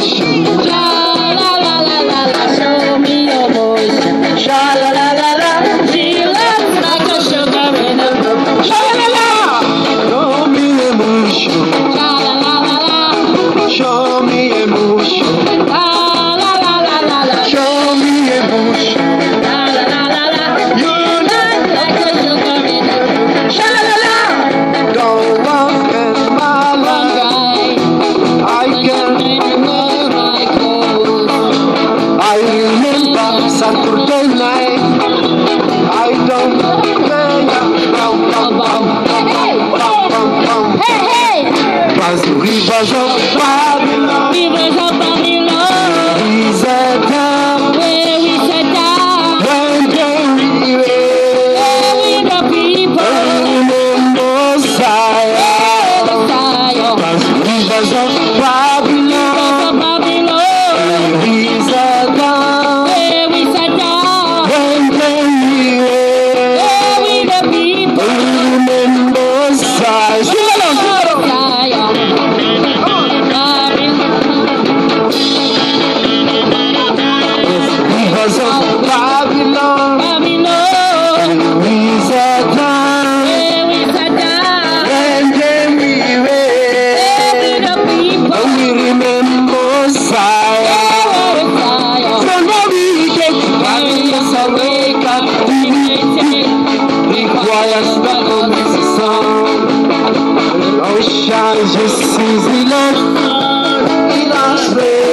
熊 Saturday night. I don't mind. Bum, bum, bum, bum, bum, bum. Hey, hey. Bum bum bum bum bum bum. Lord, in our prayer.